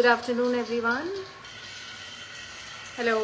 Good afternoon, everyone. Hello.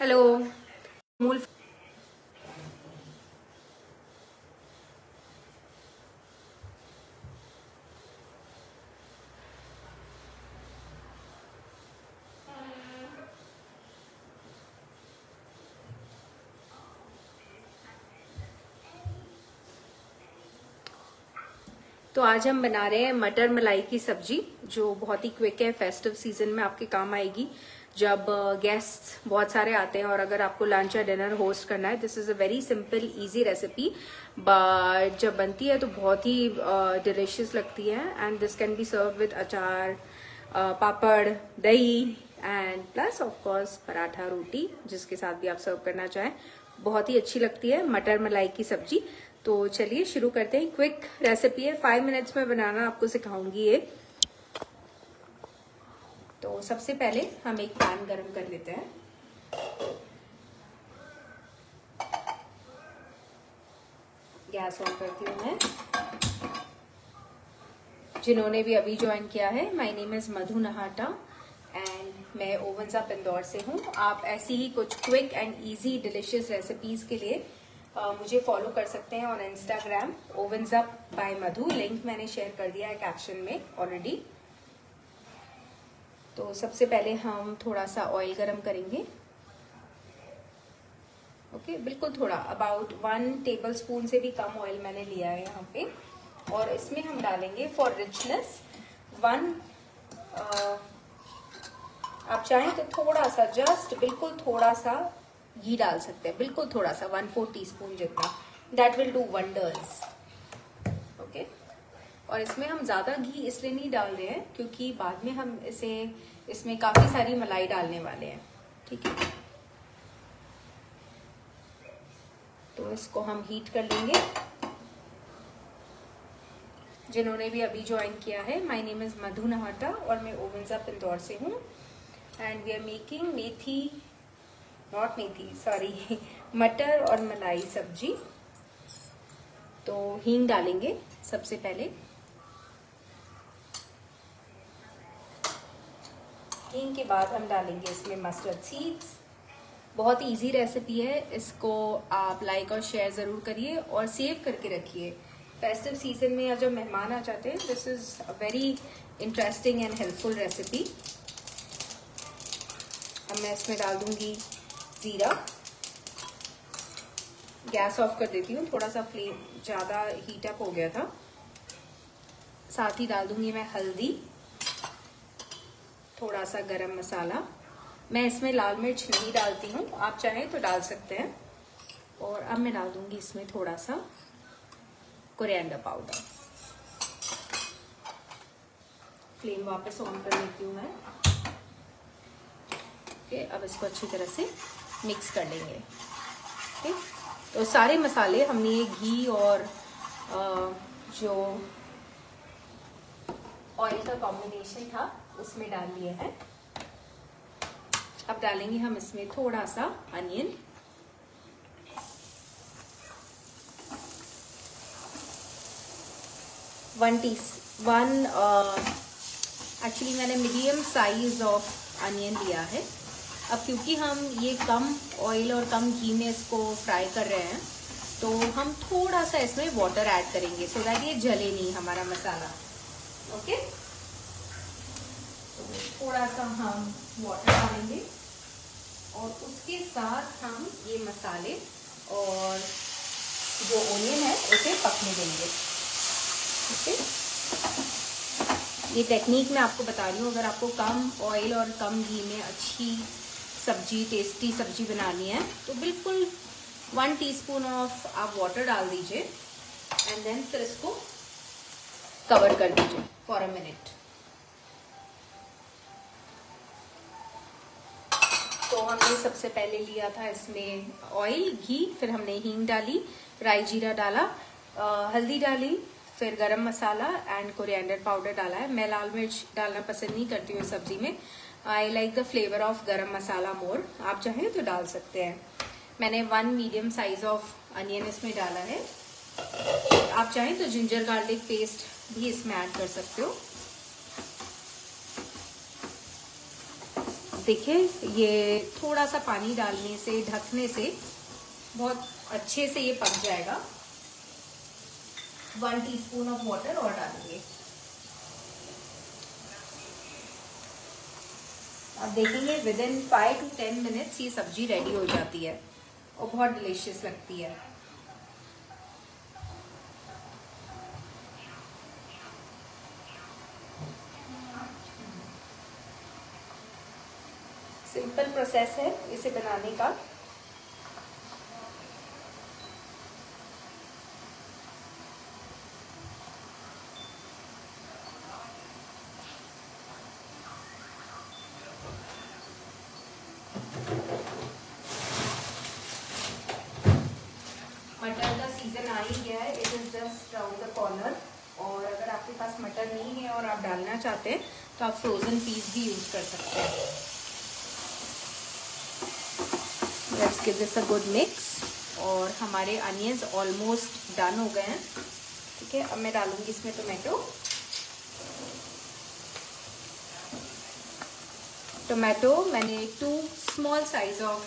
Hello. मूल तो आज हम बना रहे हैं मटर मलाई की सब्ज़ी, जो बहुत ही क्विक है फेस्टिव सीज़न में आपके काम आएगी। जब गेस्ट बहुत सारे आते हैं और अगर आपको लंच या डिनर होस्ट करना है this is a very simple easy recipe but जब बनती है तो बहुत ही डिलिशियस लगती है and this can be serve with achar papad, dahi and plus of course paratha, roti, जिसके साथ भी आप सर्व करना चाहें। बहुत ही अच्छी लगती है, मटर मलाई की सब्ज़ी। तो चलिए शुरू करते हैं। क्विक रेसिपी है। फाइव मिनट्स में बनाना आपको सिखाऊँगी ये। तो सबसे पहले हम एक पैन गरम कर लेते हैं। गैस ऑन करती हूँ मैं। जिन्होंने भी अभी ज्वाइन किया है my name is Madhu Nahata and मैं अप इंदौर से हूँ। आप ऐसी ही कुछ quick and easy delicious recipes के लिए uh, मुझे फॉलो कर सकते हैं on Instagram up by Madhu. Link मैंने शेयर कर दिया है कैप्शन में ऑलरेडी तो सबसे पहले हम थोड़ा सा ऑयल गरम करेंगे। ओके बिल्कुल थोड़ा अबाउट वन टेबल स्पून से भी कम ऑयल मैंने लिया है यहाँ पे। और इसमें हम डालेंगे फॉर रिचनेस वन आप चाहें तो थोड़ा सा जस्ट बिल्कुल थोड़ा सा घी डाल सकते हैं। बिल्कुल थोड़ा सा वन फोर टी स्पून जितना। दैट विल डू वंडर्स और इसमें हम ज़्यादा घी इसलिए नहीं डाल रहे हैं, क्योंकि बाद में हम इसे, इसमें काफ़ी सारी मलाई डालने वाले हैं। ठीक है? तो इसको हम हीट कर लेंगे। जिन्होंने भी अभी ज्वाइन किया है my name is Madhu Nahata और मैं ओवंजा इंदौर से हूँ। And we are making methi not methi sorry matar और मलाई सब्ज़ी। तो हींग डालेंगे सबसे पहले। हींग के बाद हम डालेंगे इसमें मस्टर्ड सीड्स बहुत इजी रेसिपी है। इसको आप लाइक और शेयर ज़रूर करिए और सेव करके रखिए। फेस्टिव सीज़न में या जब मेहमान आ जाते हैं this is a very interesting and helpful recipe अब मैं इसमें डाल दूँगी ज़ीरा। गैस ऑफ़ कर देती हूँ। थोड़ा सा फ्लेम ज़्यादा हीट अप हो गया था। साथ ही डाल दूँगी मैं हल्दी। थोड़ा सा गरम मसाला। मैं इसमें लाल मिर्च नहीं डालती हूँ, आप चाहें तो डाल सकते हैं। और अब मैं डाल दूँगी इसमें थोड़ा सा कोरिएंडर पाउडर फ्लेम वापस ऑन कर लेती हूँ मैं। ओके अब इसको अच्छी तरह से मिक्स कर लेंगे। ठीक तो सारे मसाले हमने ये घी और जो ऑयल का कॉम्बिनेशन था उसमें डाल लिए हैं। अब डालेंगे हम इसमें थोड़ा सा onion one T one actually मैंने मीडियम साइज़ ऑफ़ अनियन लिया है। अब क्योंकि हम ये कम ऑयल और कम घी में इसको फ्राई कर रहे हैं तो हम थोड़ा सा इसमें वाटर ऐड करेंगे सो दैट ये जले नहीं हमारा मसाला। Okay okay? थोड़ा सा हम वाटर डालेंगे और उसके साथ हम ये मसाले और जो ओनियन है, उसे पकने देंगे। ओके? ये टेक्निक मैं आपको बता रही हूँ, अगर आपको कम ऑयल और कम घी में अच्छी सब्ज़ी टेस्टी सब्ज़ी बनानी है तो बिल्कुल वन टीस्पून ऑफ़ आप वाटर डाल दीजिए एंड देन फिर इसको कवर कर दीजिए फॉर अ मिनट हमने सबसे पहले लिया था इसमें ऑयल घी फिर हमने हींग डाली राई जीरा डाला आ, हल्दी डाली फिर गरम मसाला एंड कोरिएंडर पाउडर डाला है। मैं लाल मिर्च डालना पसंद नहीं करती हूँ सब्ज़ी में। I like the flavour of garam masala more आप चाहें तो डाल सकते हैं। मैंने one medium size of onion इसमें डाला है। आप चाहें तो जिंजर गार्लिक पेस्ट भी इसमें ऐड कर सकते हो। देखिए, ये थोड़ा सा पानी डालने से, ढकने से बहुत अच्छे से ये पक जाएगा। वन टीस्पून ऑफ़ वाटर और डालेंगे आप देखेंगे with in five to ten minutes ये सब्ज़ी रेडी हो जाती है और बहुत डिलीशियस लगती है। सिंपल प्रोसेस है इसे बनाने का। मटर का सीज़न आ ही गया है it is just round the corner और अगर आपके पास मटर नहीं है और आप डालना चाहते हैं तो आप फ्रोज़न पीस भी यूज़ कर सकते हैं। Let's give this a good mix और हमारे अनियंस ऑलमोस्ट डन हो गए हैं। ठीक है, अब मैं डालूँगी इसमें टोमेटो टोमेटो मैंने two small size of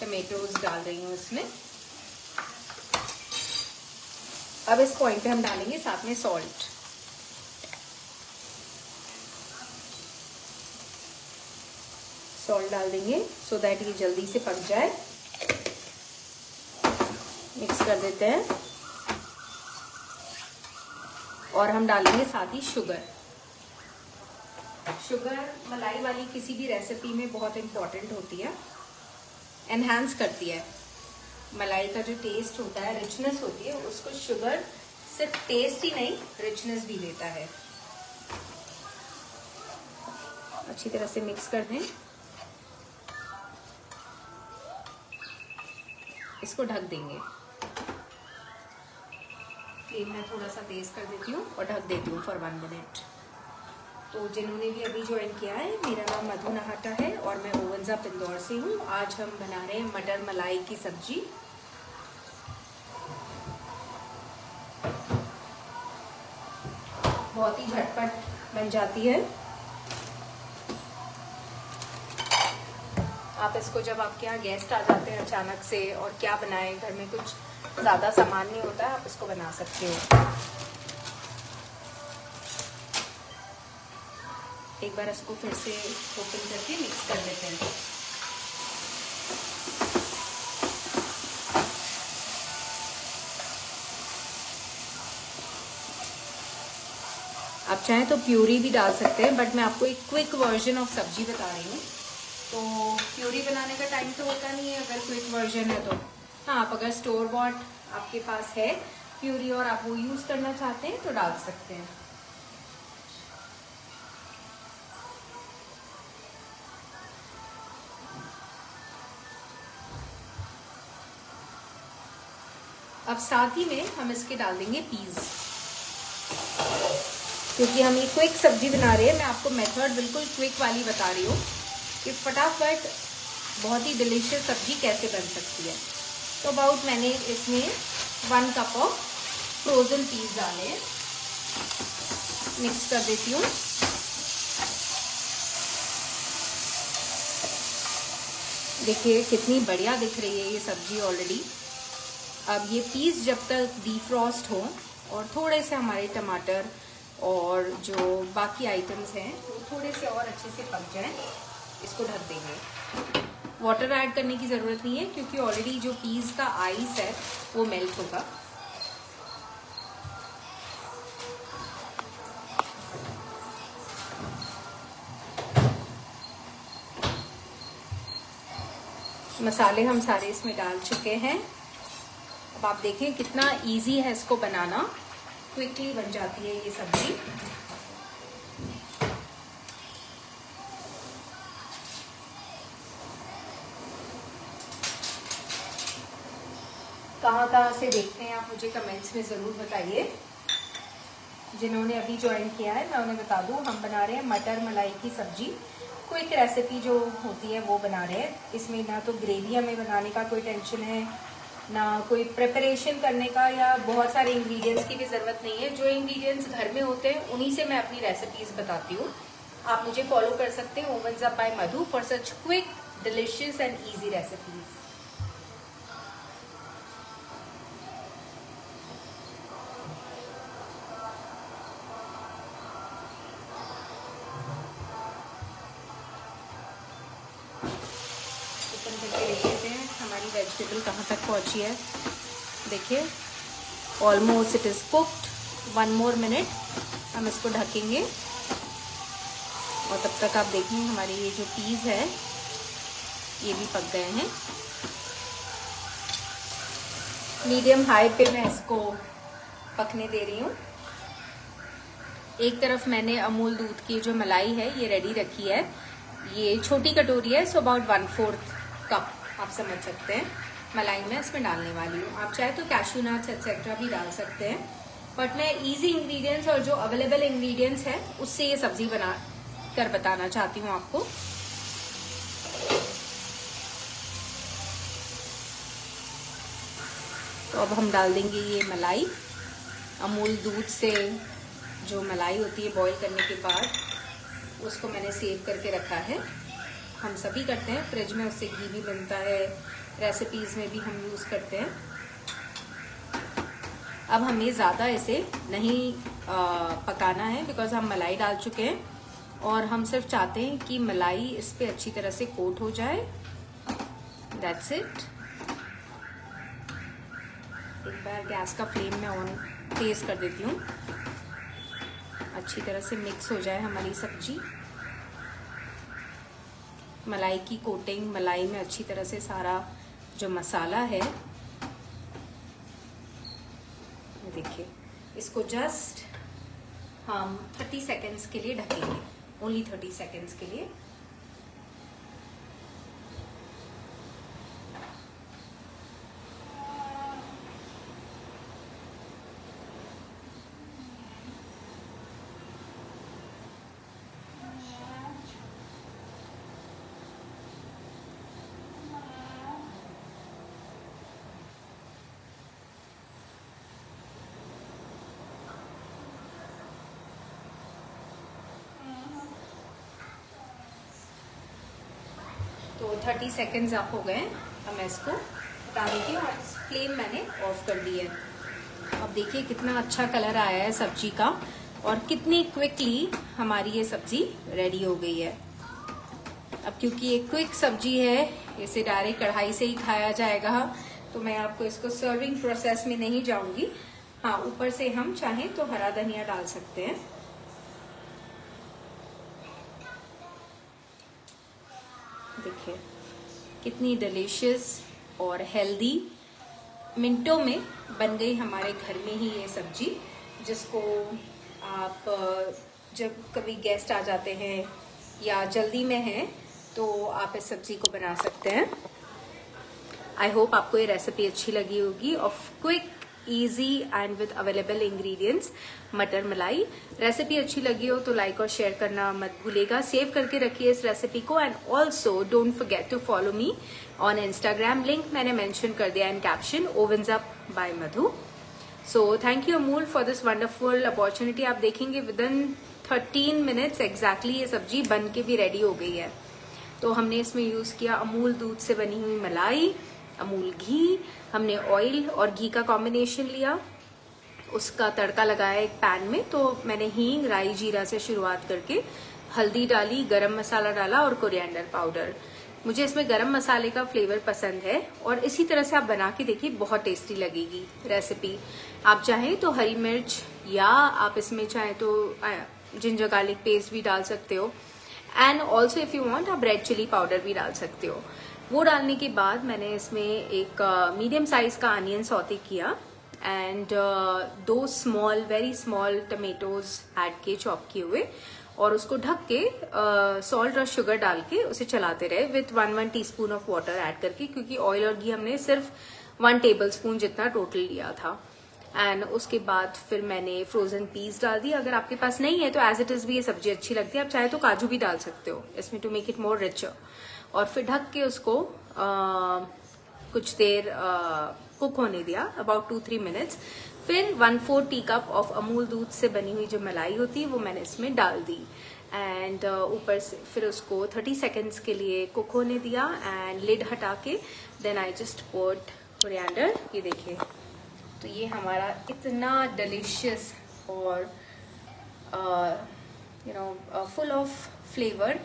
tomatoes डाल रही हूँ इसमें। अब इस पॉइंट पे हम डालेंगे साथ में सॉल्ट सॉल्ट डाल देंगे सो दैट ये जल्दी से पक जाए। मिक्स कर देते हैं। और हम डालेंगे साथ ही शुगर शुगर मलाई वाली किसी भी रेसिपी में बहुत इंपॉर्टेंट होती है। एनहांस करती है। मलाई का जो टेस्ट होता है रिचनेस होती है, उसको शुगर सिर्फ़ टेस्ट ही नहीं रिचनेस भी देता है। अच्छी तरह से मिक्स कर दें। इसको ढक देंगे। फ्लेम में थोड़ा सा तेज कर देती हूँ और ढक देती हूँ फॉर वन मिनट तो जिन्होंने भी अभी ज्वाइन किया है, मेरा नाम मधु नहाटा है और मैं ओवंजा पिंदौर से हूँ। आज हम बना रहे हैं मटर मलाई की सब्ज़ी। बहुत ही झटपट बन जाती है। आप इसको जब आपके यहाँ गेस्ट आ जाते हैं अचानक से और क्या बनाए, घर में कुछ ज़्यादा सामान नहीं होता है आप इसको बना सकते हो। एक बार इसको फिर से ओपन करके मिक्स कर देते हैं। आप चाहें तो प्यूरी भी डाल सकते हैं बट मैं आपको एक क्विक वर्जन ऑफ़ सब्ज़ी बता रही हूँ। तो प्यूरी बनाने का टाइम तो होता नहीं है, अगर क्विक वर्जन है तो। हाँ आप अगर स्टोर बॉट आपके पास है प्यूरी और आप वो यूज़ करना चाहते हैं तो डाल सकते हैं। अब साथ ही में हम इसके डाल देंगे पीज़ क्योंकि हम ये क्विक सब्ज़ी बना रहे हैं, मैं आपको मेथड बिल्कुल क्विक वाली बता रही हूँ। कि फटाफट बहुत ही डिलीशियस सब्ज़ी कैसे बन सकती है। तो अबाउट मैंने इसमें one cup of frozen peas डाले। मिक्स कर देती हूँ। देखिए, कितनी बढ़िया दिख रही है ये सब्ज़ी ऑलरेडी अब ये पीस जब तक डीफ्रॉस्ट हो और थोड़े से हमारे टमाटर और जो बाकी आइटम्स हैं, वो थोड़े से और अच्छे से पक जाएँ। इसको ढक देंगे वाटर ऐड करने की ज़रूरत नहीं है, क्योंकि ऑलरेडी जो पीस का आइस है, वो मेल्ट होगा। मसाले हम सारे इसमें डाल चुके हैं। अब आप देखें कितना इजी है इसको बनाना। क्विकली बन जाती है ये सब्ज़ी। कहाँ कहाँ से देखते हैं आप मुझे कमेंट्स में ज़रूर बताइए। जिन्होंने अभी ज्वाइन किया है, मैं उन्हें बता दूँ, हम बना रहे हैं मटर मलाई की सब्ज़ी। क्विक रेसिपी जो होती है, वो बना रहे हैं। इसमें ना तो ग्रेवी हमें बनाने का कोई टेंशन है, ना कोई प्रिपरेशन करने का या बहुत सारे इंग्रेडिएंट्स की भी ज़रूरत नहीं है। जो इंग्रेडिएंट्स घर में होते हैं, उन्हीं से मैं अपनी रेसिपीज़ बताती हूँ। आप मुझे फॉलो कर सकते हैं ovens up by Madhu for such quick delicious and easy recipes पहुँची है। देखिए almost it is cooked one more minute हम इसको ढकेंगे। और तब तक आप देखेंगे हमारे ये जो पीस है, ये भी पक गए हैं। मीडियम हाई पे मैं इसको पकने दे रही हूँ। एक तरफ़ मैंने अमूल दूध की जो मलाई है, ये रेडी रखी है। ये छोटी कटोरी है so about one fourth cup आप समझ सकते हैं। मलाई मैं इसमें डालने वाली हूँ। आप चाहे तो कैशू नट्स एक्सेट्रा भी डाल सकते हैं। बट मैं इजी इंग्रेडिएंट्स और जो अवेलेबल इंग्रेडिएंट्स है, उससे ये सब्ज़ी बना कर बताना चाहती हूँ आपको। तो अब हम डाल देंगे ये मलाई। अमूल दूध से जो मलाई होती है बॉईल करने के बाद, उसको मैंने सेव करके रखा है। हम सभी करते हैं। फ्रिज में उससे घी भी बनता है। रेसिपीज़ में भी हम यूज़ करते हैं। अब हमें ज़्यादा इसे नहीं आ, पकाना है बिकॉज़ हम मलाई डाल चुके हैं। और हम सिर्फ़ चाहते हैं कि मलाई इस पर अच्छी तरह से कोट हो जाए। दैट्स इट एक बार गैस का फ्लेम में ऑन तेज कर देती हूँ। अच्छी तरह से मिक्स हो जाए हमारी सब्ज़ी। मलाई की कोटिंग मलाई में अच्छी तरह से सारा जो मसाला है देखिए, इसको जस्ट हम 30 सेकेंड्स के लिए ढकेंगे ओनली 30 सेकेंड्स के लिए। तो 30 सेकेंड्स आप हो गए अब मैं इसको हटा देती हूँ और फ्लेम मैंने ऑफ़ कर दी है। अब देखिए कितना अच्छा कलर आया है सब्ज़ी का और कितनी क्विकली हमारी ये सब्ज़ी रेडी हो गई है। अब क्योंकि ये क्विक सब्ज़ी है, इसे डायरेक्ट कढ़ाई से ही खाया जाएगा तो मैं आपको इसको सर्विंग प्रोसेस में नहीं जाऊँगी। हाँ ऊपर से हम चाहें तो हरा धनिया डाल सकते हैं। देखिए कितनी डिलीशियस और हेल्दी मिनटों में बन गई हमारे घर में ही ये सब्ज़ी, जिसको आप जब कभी गेस्ट आ जाते हैं या जल्दी में हैं तो आप इस सब्ज़ी को बना सकते हैं। आई होप आपको ये रेसिपी अच्छी लगी होगी। Of quick easy and with available ingredients matar malai. Recipe अच्छी लगी हो तो लाइक और शेयर करना मत भूलेगा। सेव करके रखिए इस रेसिपी को and also don't forget to follow me on Instagram link मैंने मैंशन कर दिया in caption ovens up by Madhu so thank you Amul for this wonderful opportunity आप देखेंगे with in thirteen minutes exactly ये सब्ज़ी बन के भी रेडी हो गई है। तो हमने इसमें यूज़ किया अमूल दूध से बनी हुई मलाई। अमूल घी, हमने ऑयल और घी का कॉम्बिनेशन लिया। उसका तड़का लगाया एक पैन में तो मैंने हींग, राई, जीरा से शुरुआत करके हल्दी डाली, गरम मसाला डाला और कोरिएंडर पाउडर मुझे इसमें गरम मसाले का फ्लेवर पसंद है और इसी तरह से आप बना के देखिए, बहुत टेस्टी लगेगी रेसिपी आप चाहें तो हरी मिर्च या आप इसमें चाहें तो जिंजर गार्लिक पेस्ट भी डाल सकते हो। And also if you want आप रेड चिली पाउडर भी डाल सकते हो। वो डालने के बाद मैंने इसमें एक मीडियम साइज़ का अनियन सौते किया एंड uh, दो small very small tomatoes add किए चॉप किए हुए और उसको ढक के सॉल्ट uh, और शुगर डाल के उसे चलाते रहे with one one teaspoon of water add करके क्योंकि ऑयल और घी हमने सिर्फ़ वन टेबल स्पून जितना टोटल लिया था एंड उसके बाद फिर मैंने फ्रोजन पीस डाल दी अगर आपके पास नहीं है तो एज इट इज़ भी ये सब्ज़ी अच्छी लगती है आप चाहे तो काजू भी डाल सकते हो। इसमें to make it more richer और फिर ढक के उसको आ, कुछ देर कुक होने दिया अबाउट टू थ्री मिनट्स फिर one four teacup of Amul दूध से बनी हुई जो मलाई होती है वो मैंने इसमें डाल दी. एंड ऊपर से फिर उसको 30 सेकेंड्स के लिए कुक होने दिया एंड लिड हटा के then I just put coriander ये देखिए. तो ये हमारा इतना डिलीशियस और you know full of flavour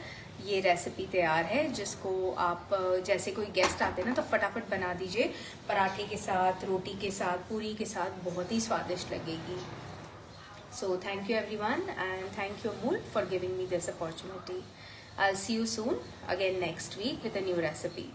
ये रेसिपी तैयार है, जिसको आप जैसे कोई गेस्ट आते हैं ना तो फटाफट बना दीजिए। पराठे के साथ, रोटी के साथ, पूरी के साथ बहुत ही स्वादिष्ट लगेगी। So thank you everyone and thank you मूल for giving me this opportunity I see you soon again next week with a new recipe